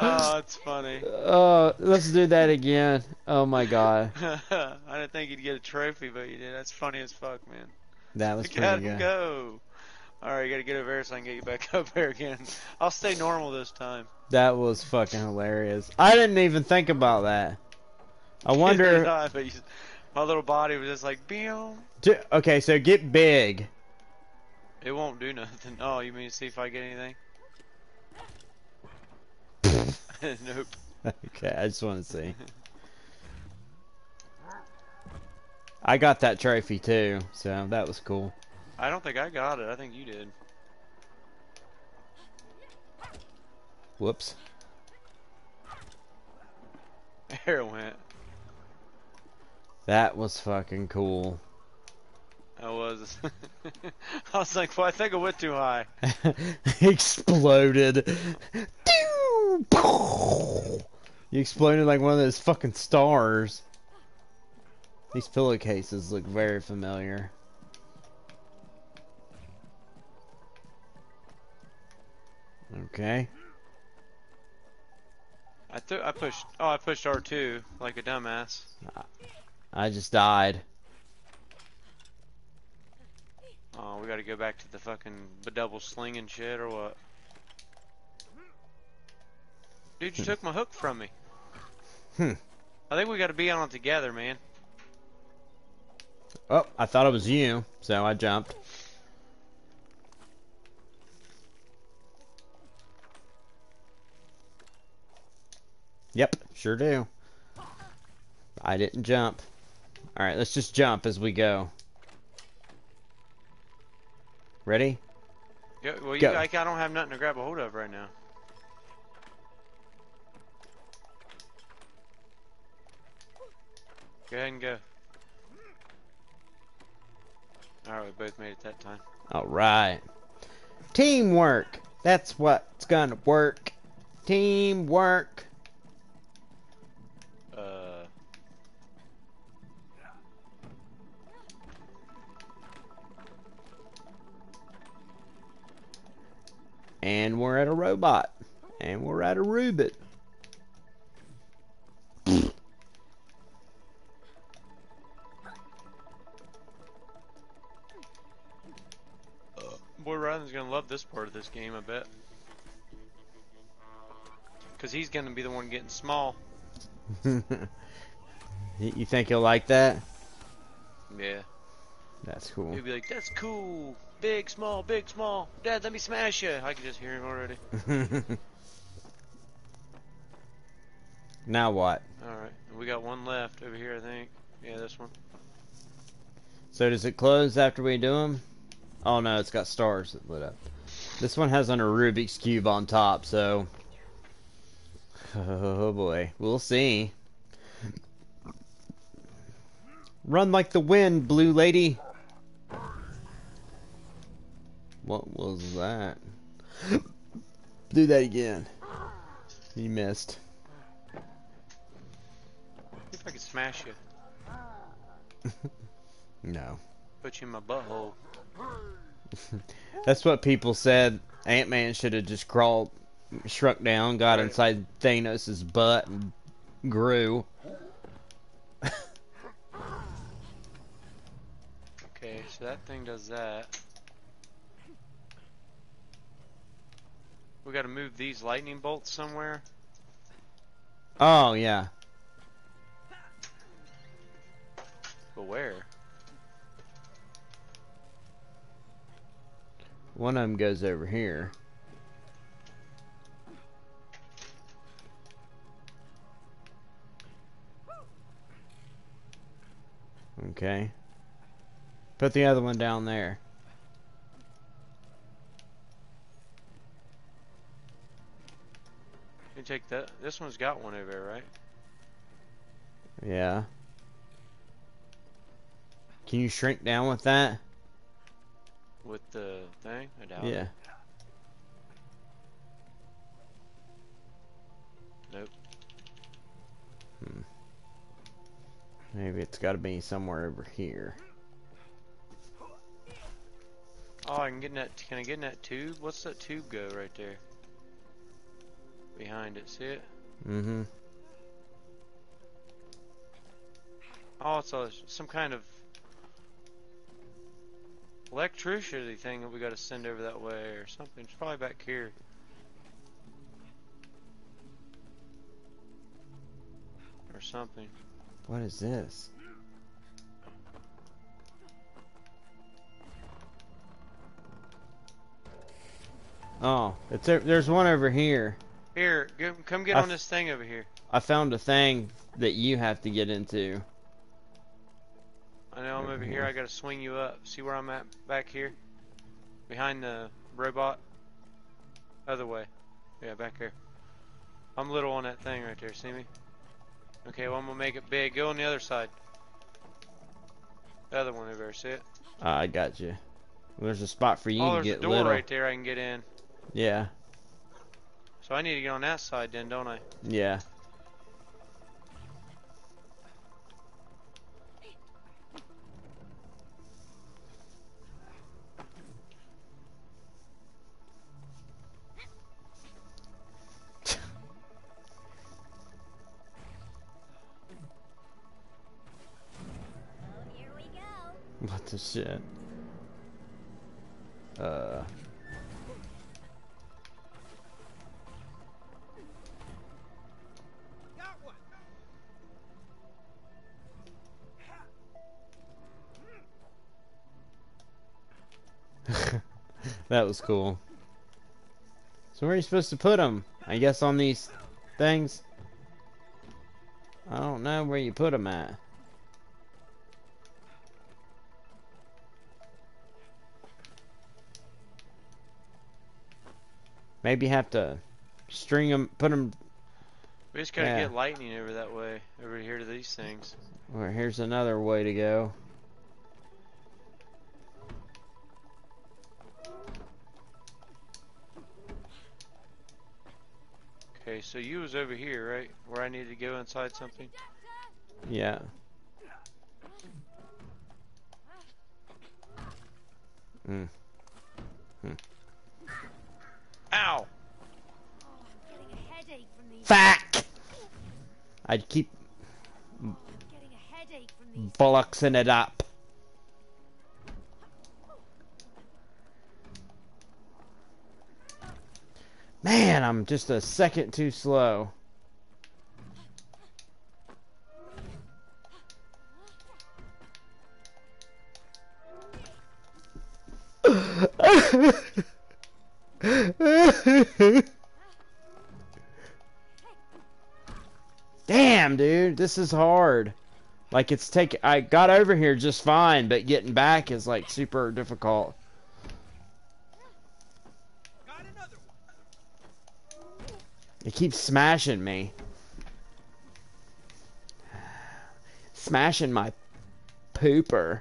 Oh, that's funny. Oh, let's do that again. Oh my god, <laughs> I didn't think you'd get a trophy, but you did. That's funny as fuck, man. that was Look <laughs> at pretty him good. go! Alright, you gotta get over here so I can get you back <laughs> up there again. I'll stay normal this time. That was fucking hilarious. I didn't even think about that. I wonder. but you, my little body was just like, Beom. J- okay, so get big. It won't do nothing. Oh, you mean see if I get anything? <laughs> nope. Okay, I just want to see. I got that trophy too, so that was cool. I don't think I got it. I think you did. Whoops. <laughs> There it went. That was fucking cool. I was. <laughs> I was like, well, I think I went too high. exploded. <laughs> You exploded like one of those fucking stars. These pillowcases look very familiar. Okay. I th- I pushed. Oh, I pushed R2 like a dumbass. I just died. Oh, we got to go back to the fucking double slinging shit or what? Dude, you took my hook from me. Hmm. I think we got to be on it together, man. Oh, I thought it was you, so I jumped. Yep, sure do. I didn't jump. Alright, let's just jump as we go. Ready? Go, well, you, Go. I, I don't have nothing to grab a hold of right now. Go ahead and go. Alright, we both made it that time. All right. Teamwork. That's what's gonna work. Teamwork. Uh, And we're at a robot. And we're at a Rubit. Love this part of this game, a bit. Cause he's gonna be the one getting small. you <laughs> you think he'll like that? Yeah. That's cool. He'll be like, "That's cool. Big, small, big, small. Dad, let me smash you." I can just hear him already. <laughs> now what? All right, we got one left over here, I think. Yeah, this one. So does it close after we do them? Oh no, it's got stars that lit up. This one has on a Rubik's cube on top, so oh boy, we'll see. Run like the wind, blue lady. What was that? <gasps> Do that again. You missed. If I can smash you. <laughs> No. Put you in my butthole. <laughs> That's what people said. Ant Man should have just crawled, shrunk down, got Right. inside Thanos' butt, and grew. Okay, so that thing does that. We gotta move these lightning bolts somewhere. Oh yeah. But where? One of them goes over here. Okay. Put the other one down there. You take that. This one's got one over there, right? Yeah. Can you shrink down with that? With the thing? I doubt Yeah. it. Nope. Maybe it's got to be somewhere over here. Oh, I can get in that. Can I get in that tube? What's that tube go right there? Behind it. See it? Mm-hmm. Oh, it's a, some kind of electricity thing that we got to send over that way or something. It's probably back here. Or something. What is this? Oh, it's there, there's one over here. Here, come get I on this thing over here. I found a thing that you have to get into. I know I'm over here. I gotta swing you up. See where I'm at back here? Behind the robot? Other way. Yeah, back here. I'm little on that thing right there. See me? Okay, well, I'm gonna make it big. Go on the other side. The other one over there. See it? Ah, I got you. There's a spot for you oh, to there's get a door little. right there I can get in. Yeah, So I need to get on that side then, don't I? yeah. The shit? Uh. <laughs> That was cool. So where are you supposed to put them? I guess on these things. I don't know where you put them at. Maybe have to string them, put them. We just gotta Yeah. get lightning over that way, over here to these things. Well, here's another way to go. Okay, so you was over here, right? Where I needed to go inside something? Yeah. Mm. Ow! I'm getting a headache from these. Fuck! I'd keep I'm getting a headache from these. bollocksing it up. Man, I'm just a second too slow. <laughs> this is hard. Like it's take I got over here just fine, but getting back is like super difficult. Got another one. It keeps smashing me. Smashing my pooper.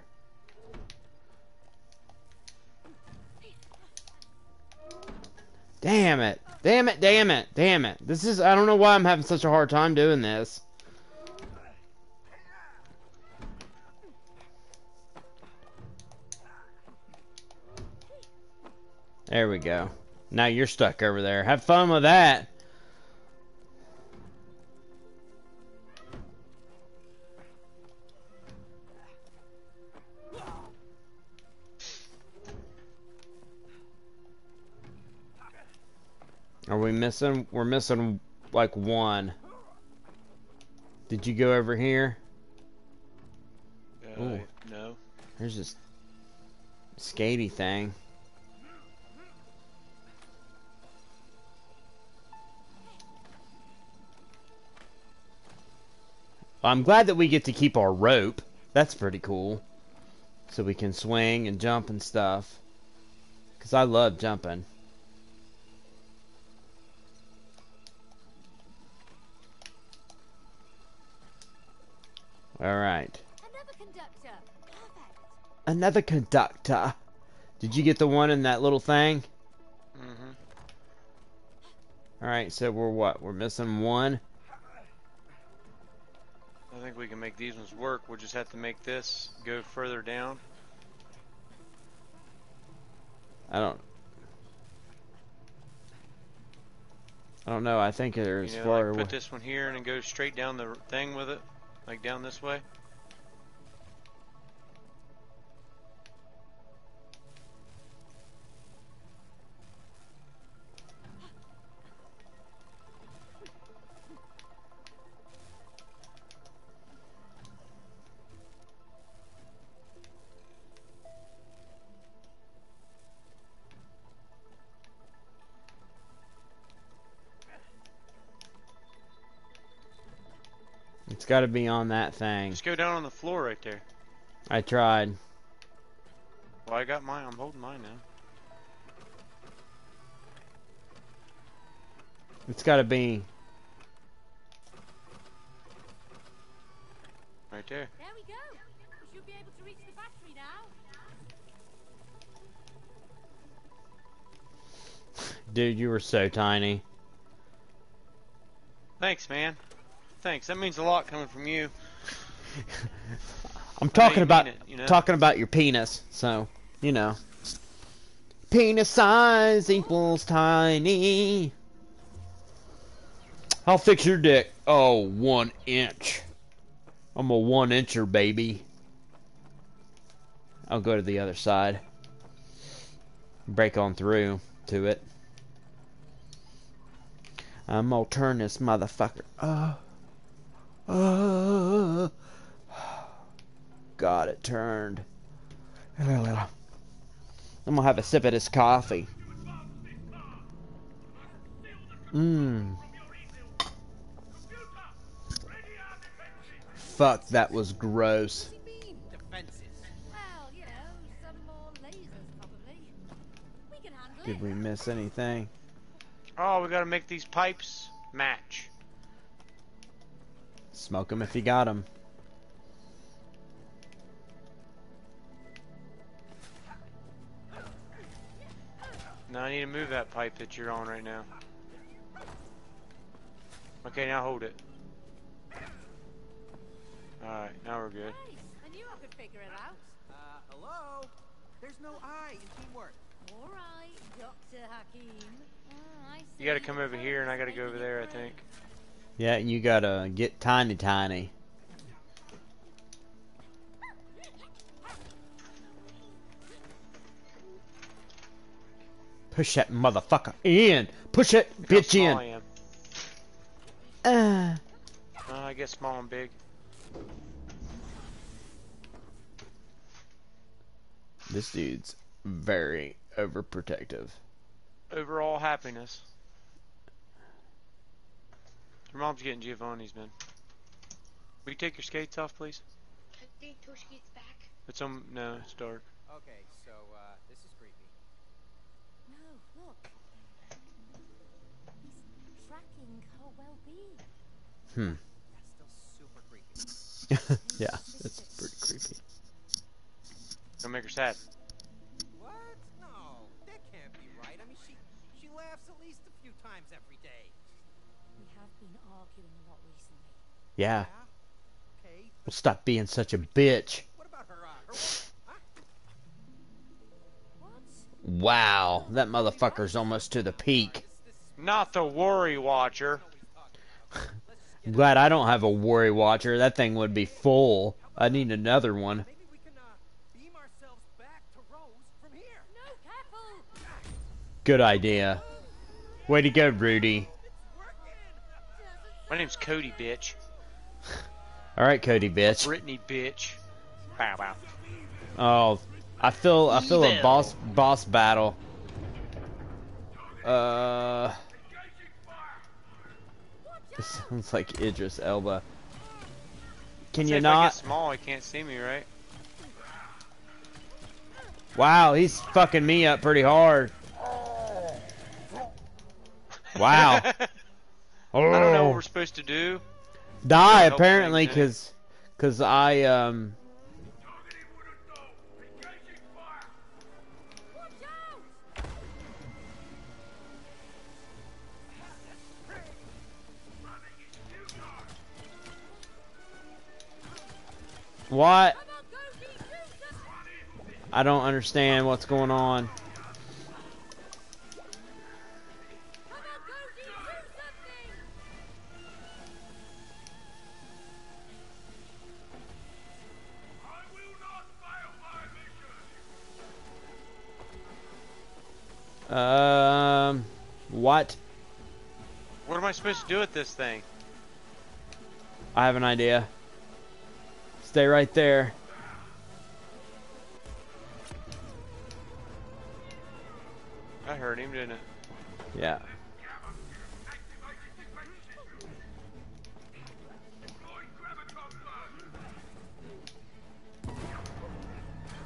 Damn it. Damn it, damn it, damn it. This is I don't know why I'm having such a hard time doing this. There we go. Now you're stuck over there. Have fun with that. Are we missing? We're missing like one. Did you go over here? Uh, no. There's this skatey thing. I'm glad that we get to keep our rope. That's pretty cool. So we can swing and jump and stuff. Because I love jumping. Alright. Another conductor. Perfect. Another conductor. Did you get the one in that little thing? Mm-hmm. Alright, so we're what? We're missing one? I think we can make these ones work. We'll just have to make this go further down. I don't. I don't know. I think there's You know, far. like put this one here and then go straight down the thing with it, like down this way. Got to be on that thing. Just go down on the floor right there. I tried. Well, I got mine. I'm holding mine now. It's got to be. Right there. There we go. We should be able to reach the factory now. Dude, you were so tiny. Thanks, man. Thanks. That means a lot coming from you. <laughs> I'm talking about it, you know? talking about your penis. So you know, penis size equals tiny. I'll fix your dick. Oh, one inch. I'm a one incher, baby. I'll go to the other side. Break on through to it. I'm gonna turn this motherfucker. Uh, uh, God, it turned. I'm gonna have a sip of this coffee. Mmm. Fuck, that was gross. Did we miss anything? Oh, we gotta make these pipes match. Smoke him if you got him. Now I need to move that pipe that you're on right now. Okay, now hold it. Alright, now we're good. Nice. I knew I could figure it out. Uh, hello? There's no I in teamwork. All right, Dr. Hakim. Oh, I You gotta come over here and I gotta go over there, I think. Yeah, you gotta get tiny tiny. Push that motherfucker in. Push it, Look bitch small I in. am. Uh, Oh, I get small and big. this dude's very overprotective. Overall happiness. Your mom's getting Giovanni's, man. Will you take your skates off, please? I think Toshi gets back. It's on. No, it's dark. Okay, so, uh, this is creepy. No, look. He's tracking her well-being. Hmm. That's still super creepy. <laughs> yeah, it's pretty creepy. Don't make her sad. What? No, that can't be right. I mean, she she laughs at least a few times every day. Yeah. Well, stop being such a bitch. What about her? Uh, her <sighs> what? Wow, that motherfucker's almost to the peak. This, this is Not the worry watcher. I'm <sighs> glad I don't have a worry watcher. That thing would be full. I need another one. maybe we can uh, beam ourselves back to Rose from here. No, careful! Good idea. Way to go, Rudy. My name's Cody, bitch. All right, Cody, bitch. Brittany, bitch. Bow bow. Oh, I feel I feel a boss boss battle. Uh, it sounds like Idris Elba. Can Say you not? get small, he can't see me, right? Wow, he's fucking me up pretty hard. Wow. <laughs> I don't know Oh. what we're supposed to do. Die apparently, cause, cause I um. What? Come on, Goldie, do something! I don't understand what's going on. Um, what? What am I supposed to do with this thing? I have an idea. Stay right there. I heard him, didn't it? Yeah.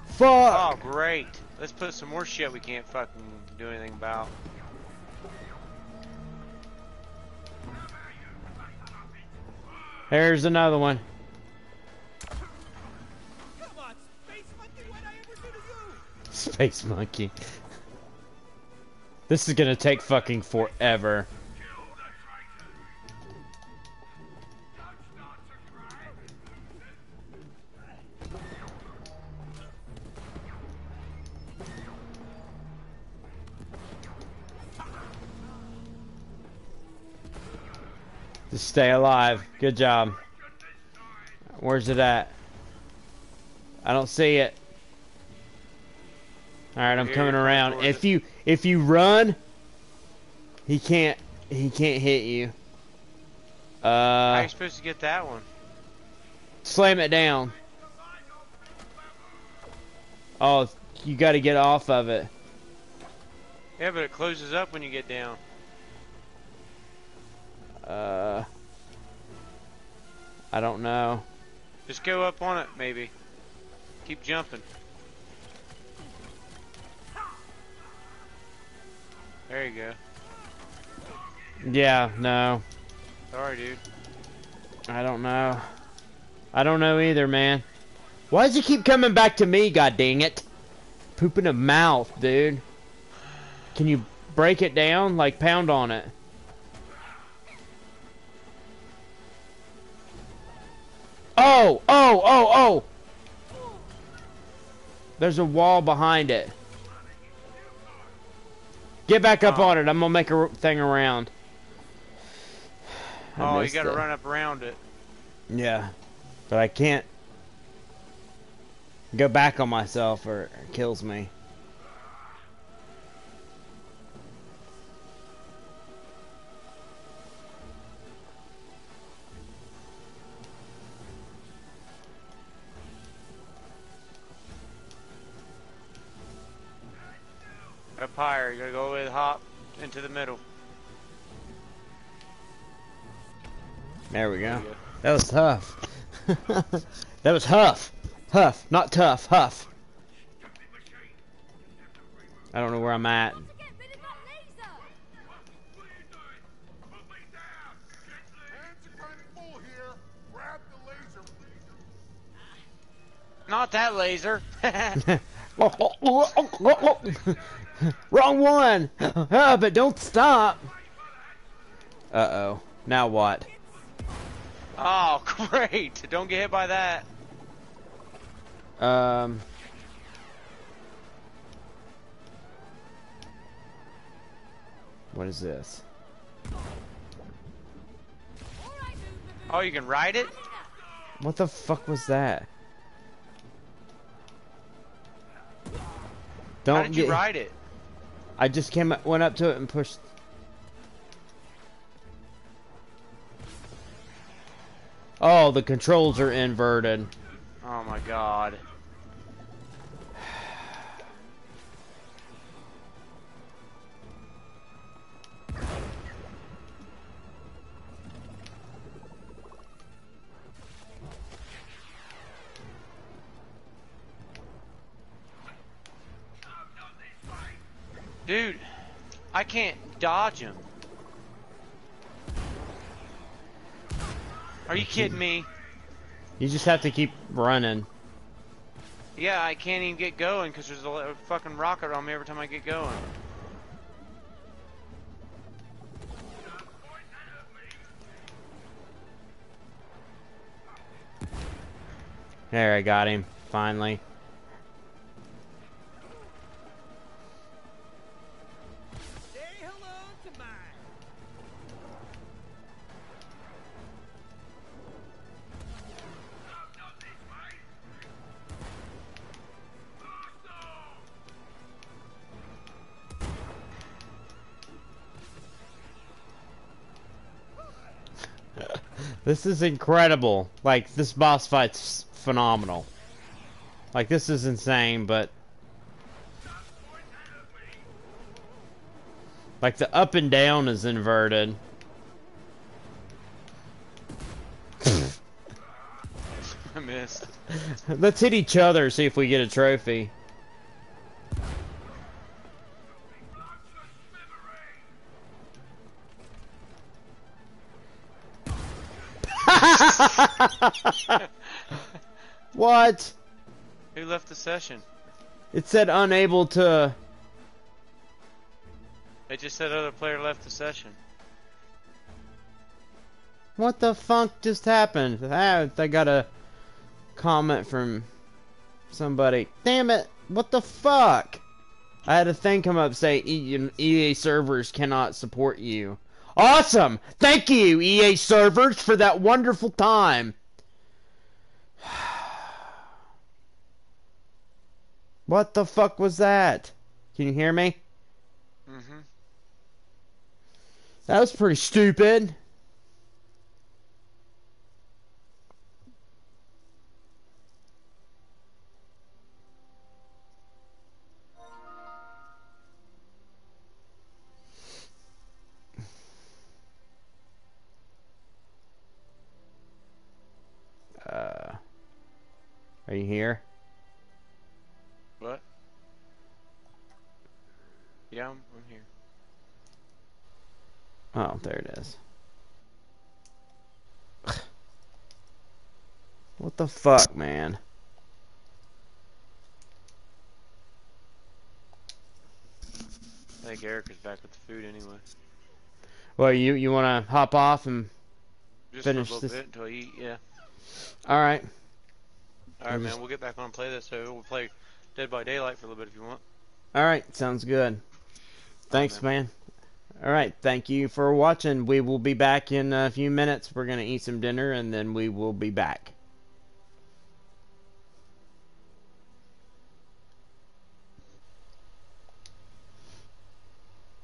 Fuck! Oh, great. Let's put some more shit we can't fucking do anything about. There's another one. On, space monkey! Space monkey. This is gonna take fucking forever. Stay alive. Good job. Where's it at? I don't see it. All right, I'm coming around. If you if you run, he can't he can't hit you. How are Uh, you supposed to get that one? slam it down. Oh, you got to get off of it. Yeah, but it closes up when you get down. Uh, I don't know. Just go up on it, maybe. Keep jumping. There you go. Yeah, no. Sorry, dude. I don't know. I don't know either, man. Why does he keep coming back to me, god dang it? Pooping a mouth, dude. Can you break it down? Like, pound on it. Oh, oh, oh, oh! There's a wall behind it. Get back up Oh. on it. I'm gonna make a thing around. I oh, you gotta it. run up around it. Yeah. But I can't go back on myself or it kills me. Up higher. You gotta go with hop into the middle. There we go. There go. That was tough. <laughs> that was huff. Huff, not tough. Huff. I don't know where I'm at. Want to get rid of that laser? What are you doing? Put me down! Gently! Hands are kind of full here. Grab the laser. Not that laser. <laughs> <laughs> <laughs> Wrong one. <laughs> Ah, but don't stop. Uh oh. Now what? oh, <laughs> great. Don't get hit by that. Um. What is this? All right, Boo Boo. Oh, you can ride it? What the fuck was that? Don't How did you get- ride it? I just came up, went up to it and pushed. Oh, the controls are inverted. Oh my god. Dude, I can't dodge him. Are you kidding me? You just have to keep running. Yeah, I can't even get going because there's a fucking rocket on me every time I get going. There, I got him. Finally. This is incredible. Like, this boss fight's phenomenal. Like, this is insane, but... Like, the up and down is inverted. <laughs> I missed. Let's hit each other, see if we get a trophy. <laughs> what? Who left the session? It said unable to. It just said other player left the session. What the funk just happened? Ah, I got a comment from somebody. Damn it! What the fuck? I had a thing come up say EA servers cannot support you. Awesome! Thank you, EA servers, for that wonderful time. <sighs> What the fuck was that? Can you hear me? Mm-hmm. That was pretty stupid. The fuck, man? I think Eric is back with the food anyway. Well, you you want to hop off and Just Finish for a little this- bit until I eat, yeah. all right. Alright, Just- man, we'll get back on and play this. So we'll play Dead by Daylight for a little bit if you want. All right, sounds good. Thanks, man. man. All right, thank you for watching. We will be back in a few minutes. We're going to eat some dinner and then we will be back.